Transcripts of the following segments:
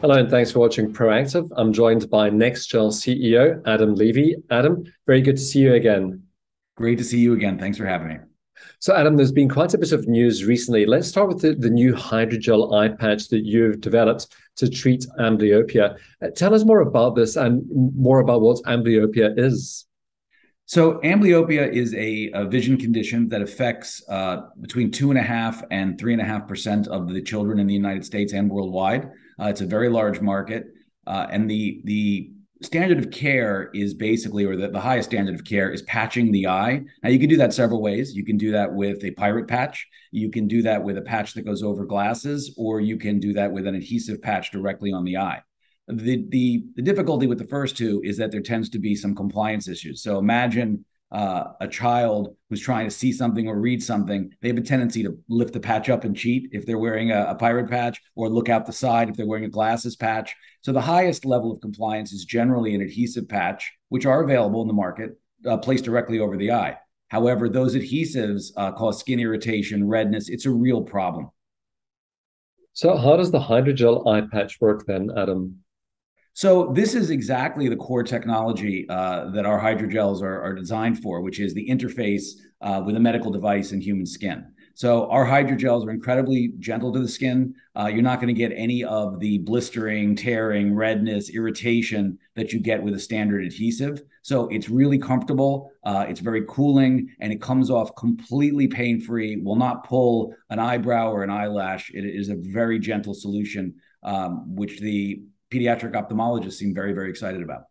Hello, and thanks for watching Proactive. I'm joined by NexGel CEO Adam Levy. Adam, very good to see you again. Great to see you again. Thanks for having me. So, Adam, there's been quite a bit of news recently. Let's start with the, the new hydrogel eye patch that you've developed to treat amblyopia. Uh, tell us more about this and more about what amblyopia is. So, amblyopia is a, a vision condition that affects uh, between two and a half and three and a half percent of the children in the United States and worldwide. Uh, it's a very large market, uh, and the the standard of care is basically, or the, the highest standard of care is patching the eye. Now, you can do that several ways. You can do that with a pirate patch. You can do that with a patch that goes over glasses, or you can do that with an adhesive patch directly on the eye. The, the, the difficulty with the first two is that there tends to be some compliance issues. So imagine uh, a child who's trying to see something or read something, they have a tendency to lift the patch up and cheat if they're wearing a, a, pirate patch, or look out the side if they're wearing a glasses patch. So the highest level of compliance is generally an adhesive patch, which are available in the market, uh, placed directly over the eye. However, those adhesives uh, cause skin irritation, redness. It's a real problem. So, how does the hydrogel eye patch work then, Adam? So this is exactly the core technology uh, that our hydrogels are, are, designed for, which is the interface uh, with a medical device and human skin. So our hydrogels are incredibly gentle to the skin. Uh, you're not going to get any of the blistering, tearing, redness, irritation that you get with a standard adhesive. So it's really comfortable. Uh, it's very cooling, and it comes off completely pain-free. Will not pull an eyebrow or an eyelash. It is a very gentle solution, um, which the pediatric ophthalmologists seem very, very excited about.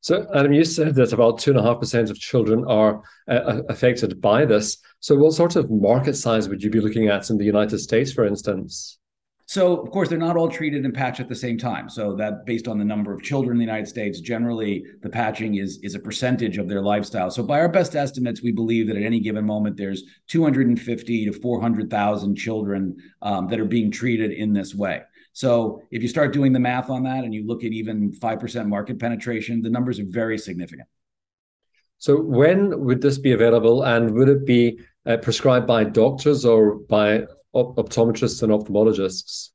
So, Adam, you said that about two and a half percent of children are uh, affected by this. So, what sort of market size would you be looking at in the United States, for instance? So, of course, they're not all treated and patched at the same time. So that based on the number of children in the United States, generally the patching is is a percentage of their lifestyle. So, by our best estimates, we believe that at any given moment there's 250 to 400,000 children um, that are being treated in this way. So if you start doing the math on that and you look at even 5% market penetration, the numbers are very significant. So when would this be available and would it be uh, prescribed by doctors or by op- optometrists and ophthalmologists?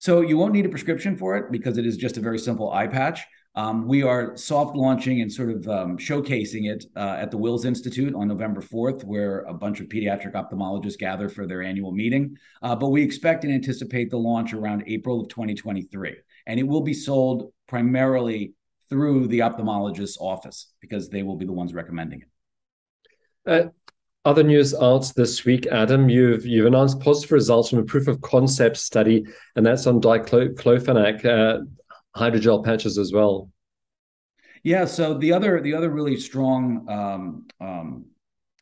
So you won't need a prescription for it because it is just a very simple eye patch. Um, we are soft launching and sort of um, showcasing it uh, at the Wills Institute on November 4th, where a bunch of pediatric ophthalmologists gather for their annual meeting. Uh, but we expect and anticipate the launch around April of 2023. And it will be sold primarily through the ophthalmologist's office because they will be the ones recommending it. Uh, other news out this week, Adam. You've you've announced positive results from a proof of concept study, and that's on diclofenac. Hydrogel patches as well. Yeah. So the other the other really strong um, um,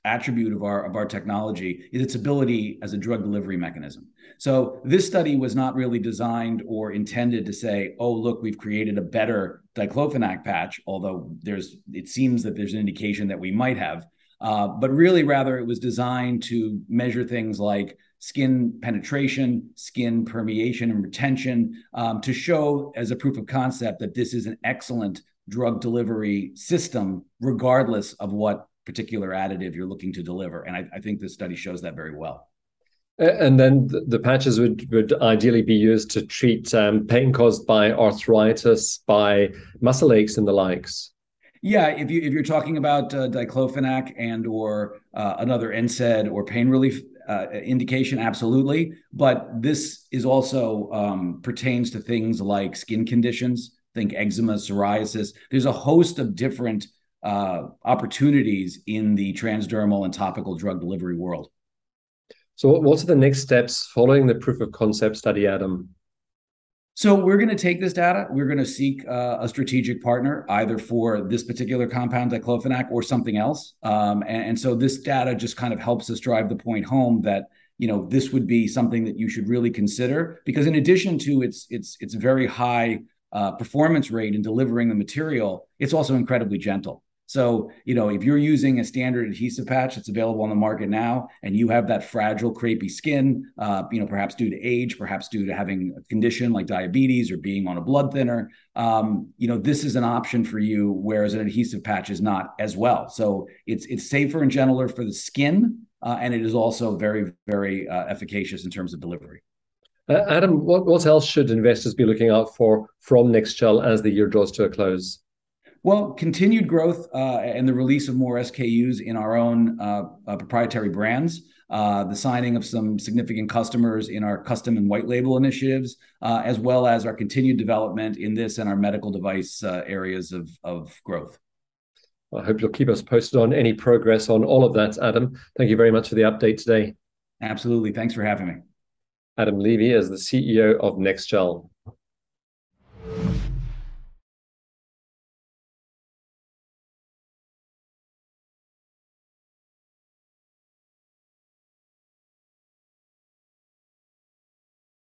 attribute of our of our technology is its ability as a drug delivery mechanism. So this study was not really designed or intended to say, "Oh, look, we've created a better diclofenac patch," although there's it seems that there's an indication that we might have. Uh, but really, rather, it was designed to measure things like skin penetration, skin permeation and retention um, to show as a proof of concept that this is an excellent drug delivery system, regardless of what particular additive you're looking to deliver. And I, I think this study shows that very well. And then the patches would, would ideally be used to treat um, pain caused by arthritis, by muscle aches, and the likes. Yeah, if you if you're talking about uh, diclofenac and or uh, another NSAID or pain relief uh, indication, absolutely. But this is also um, pertains to things like skin conditions. Think eczema, psoriasis. There's a host of different uh, opportunities in the transdermal and topical drug delivery world. So, what are the next steps following the proof of concept study, Adam? So we're going to take this data. We're going to seek uh, a strategic partner, either for this particular compound, diclofenac, or something else. Um, and, and, so this data just kind of helps us drive the point home that you know this would be something that you should really consider because in addition to its its its very high uh, performance rate in delivering the material, it's also incredibly gentle. So, you know, if you're using a standard adhesive patch that's available on the market now, and you have that fragile, crepey skin, uh, you know, perhaps due to age, perhaps due to having a condition like diabetes or being on a blood thinner, um, you know, this is an option for you, whereas an adhesive patch is not as well. So it's it's safer and gentler for the skin, uh, and it is also very, very uh, efficacious in terms of delivery. Uh, Adam, what, what else should investors be looking out for from NexGel as the year draws to a close? Well, continued growth uh, and the release of more SKUs in our own uh, uh, proprietary brands, uh, the signing of some significant customers in our custom and white label initiatives, uh, as well as our continued development in this and our medical device uh, areas of, of growth. I hope you'll keep us posted on any progress on all of that, Adam. Thank you very much for the update today. Absolutely. Thanks for having me. Adam Levy is the CEO of NexGel.